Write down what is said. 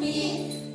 me.